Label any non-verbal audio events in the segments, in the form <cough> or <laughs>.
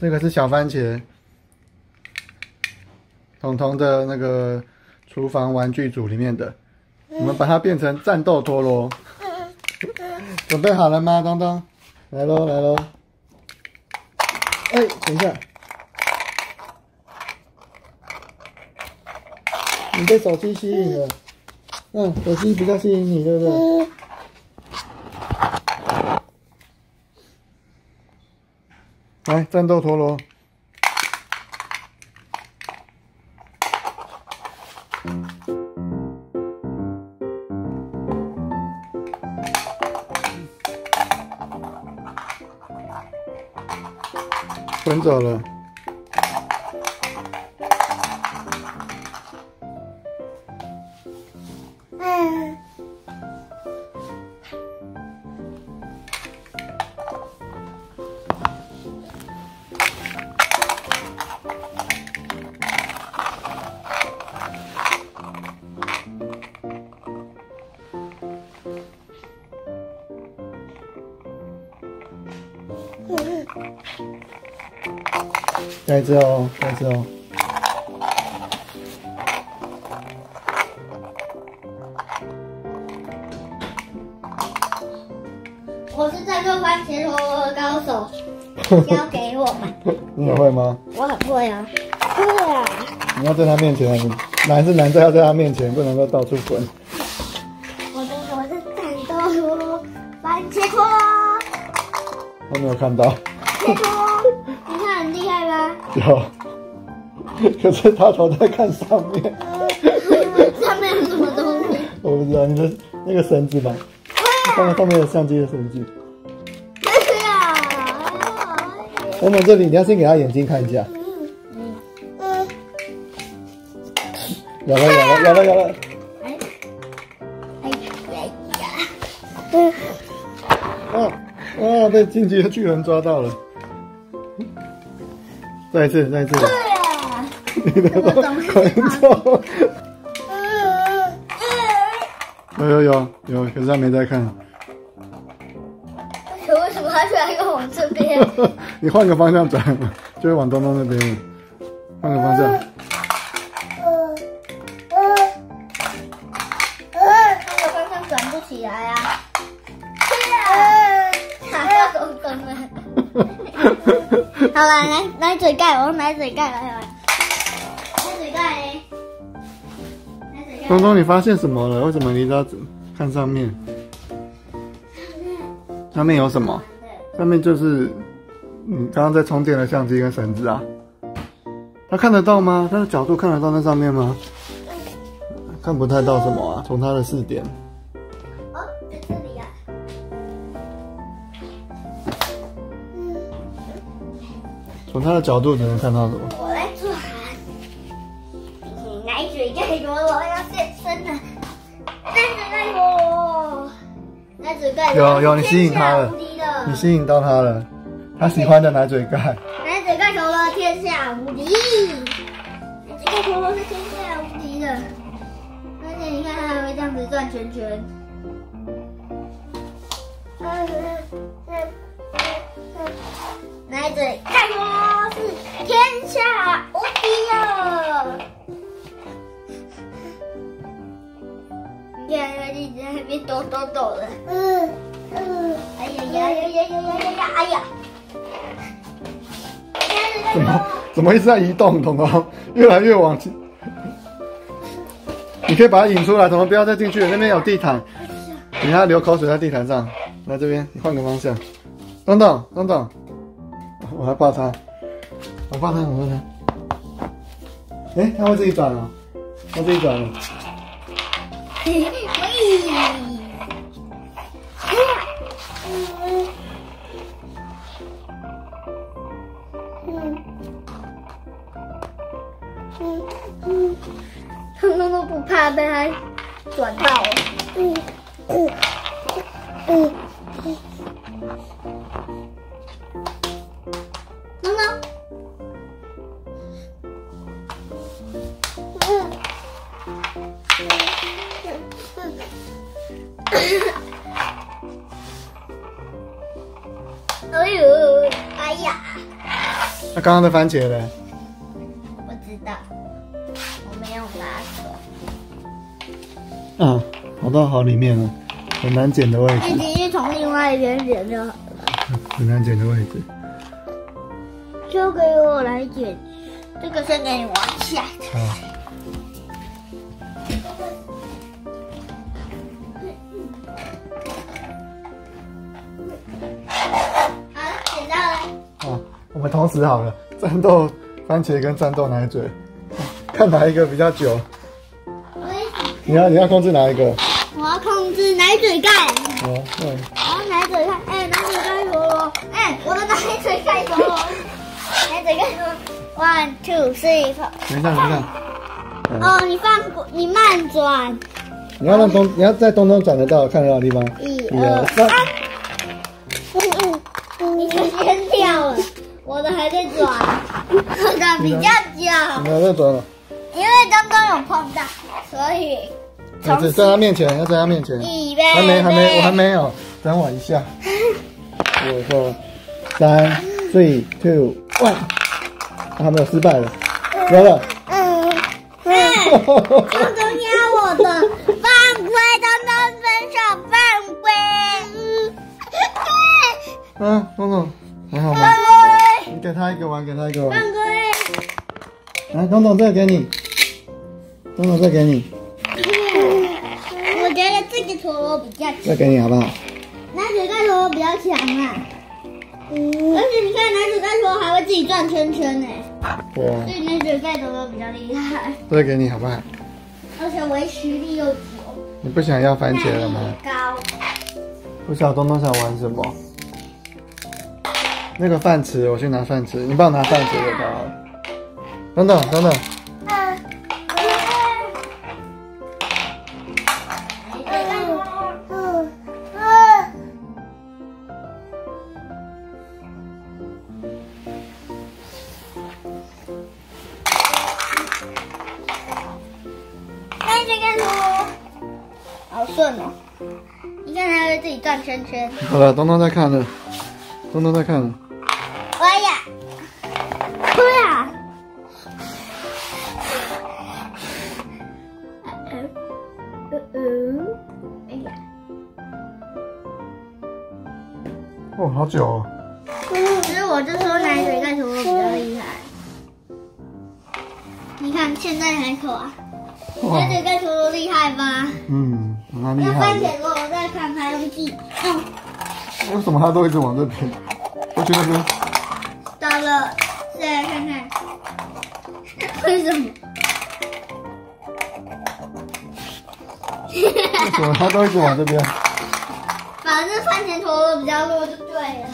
这个是小番茄，彤彤的那个厨房玩具组里面的，我们把它变成战斗陀螺。<laughs> 准备好了吗，东东？来喽，来喽！哎，等一下，你被手机吸引了。嗯，手机比较吸引你，对不对？战斗陀螺。滚走了。下一只哦，下一只哦。我是战斗番茄陀螺高手，<laughs> 交给我吧。你也会吗？我很会啊，会啊。你要在他面前，难是难在要在他面前，不能够到处滚。我的我是战斗番茄陀螺。我没有看到。你看很厉害吧？有。可是他头在看上面。上面有什么东西？我不知道，你的那个绳子吧。看看上面有相机的绳子。对啊。等等，这里你要先给他眼睛看一下。嗯嗯。有了咬了咬了咬了。哎哎呀呀！嗯。啊啊！被进击的巨人抓到了。再一次，再一次。你的快走！有有有有，可是他没在看。可为什么他居然要往这边？你换个方向转，就会往东东那边。换个方向。换个方向转不起来啊！卡到东东了。好了，来来嘴盖，我奶嘴盖来来奶嘴盖。东东，你发现什么了？为什么你要看上面？上面有什么？上面就是你刚刚在充电的相机跟绳子啊。他看得到吗？他的角度看得到那上面吗？看不太到什么啊？从他的视点。从他的角度，你能看到什么？我来转。奶嘴盖陀螺要现身了，奶嘴盖陀螺，奶嘴盖有有，你吸引他了，你吸引到他了，他喜欢的奶嘴盖。奶嘴盖成了天下无敌，奶嘴盖陀螺是天下无敌的，而且你看它还会这样子转圈圈。奶嘴盖陀螺是天下无敌的。你看，它一直在那边抖抖抖的。嗯嗯。哎呀呀呀呀呀呀呀！哎呀！怎么怎么一直在移动？彤彤越来越往前。你可以把它引出来，彤彤不要再进去了。那边有地毯，你看流口水在地毯上。来这边，你换个方向。等等等等，我还怕他，我怕他，我怕他。哎，他会自己转啊，他自己转了。喂。嗯嗯，通通都不怕被他转到。嗯嗯嗯嗯。哎呦，哎呀！那刚刚的番茄呢？不知道，我没有拿啊，手。跑到好里面了，很难捡的位置你置，直接从另外一边捡就好了。很难捡的位置。交给我来捡，这个先给你玩一下。到了。好，我们同时好了，战斗番茄跟战斗奶嘴，看哪一个比较久。你要你要控制哪一个？我要控制奶嘴盖。哦，对，我要奶嘴盖，哎，奶嘴盖陀螺，哎，我的奶嘴盖陀螺，奶嘴盖陀螺，one two three four。等一下，等一下。嗯哦，你放过，你慢转，你要让东，你要在东东转得到、看得到的地方。一二三我的还在转，我的比较久，你要再转了。因为刚刚有碰到，所以要在在他面前，要在他面前。还没，还没，我还没有，等我一下。<laughs> 我说三，three, two, one，他还没有失败了，有了。嗯，嗯，东东压我的犯规，东东分手犯规，嗯，东东还好吗？给他一个玩，给他一个玩。犯规。来，东东这个给你，东东这个给你，<laughs> 我觉得这个陀螺比较强，这个给你好不好？奶嘴盖陀螺比较强啊。而且你看奶嘴盖陀螺还会自己转圈圈呢，对啊所，以奶嘴盖陀螺比较厉害，这个给你好不好？而且维持力又久，你不想要番茄了吗？高。不知道东东想玩什么？那个饭匙，我去拿饭匙，你帮我拿饭匙就好了。等等等等，好顺哦！你看它会自己转圈圈。好了，东东在看了，东东在看了。好久哦。其实我就说奶嘴盖陀螺比较厉害。你看现在还口啊，奶，嘴盖陀螺厉害吧？嗯，蛮厉那害的。番茄陀螺再看它用计，嗯，为什么他都一直往这边？过去那边。到了，再来看看，<laughs> 为什么？为什么他都一直往这边？反正番茄陀螺比较弱就对了。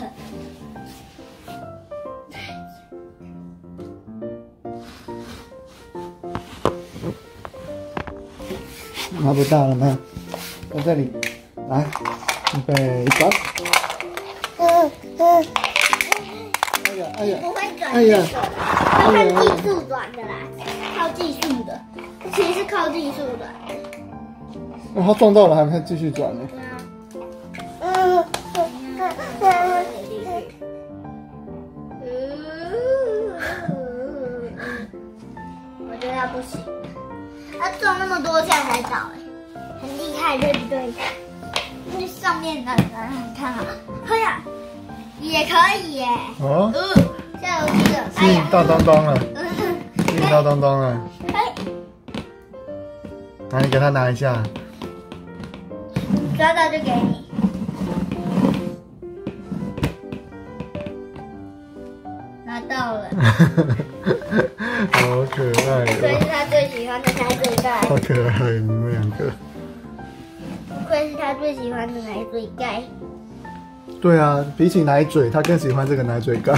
拿不到了吗？在这里，来，预备，走。嗯嗯，哎呀，哎呀，不会转哎呀这个，要看技术转的啦，靠技术的，其实是靠技术的。然后撞到了，还没继续转呢。嗯我觉得他不行，他撞那么多下才倒，哎，很厉害，对不对？那上面的，让你看啊，哎呀，也可以耶，哦，嗯，下楼梯的，哎呀，吸引到东东了，嗯，吸引到东东了。哎，来，你给他拿一下。抓到就给你。好可爱不愧哦，是他最喜欢的奶嘴盖，好可爱，你们两个。不愧是他最喜欢的奶嘴盖。对啊，比起奶嘴，他更喜欢这个奶嘴盖。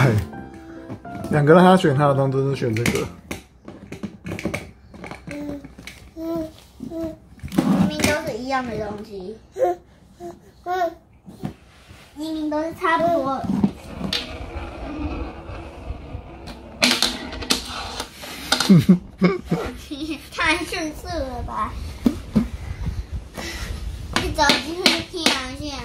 两个让他选，他的东都是选这个。嗯嗯嗯，明明都是一样的东西。嗯嗯，明明都是差不多 <laughs> 太迅速了吧！一找机会就跳一下。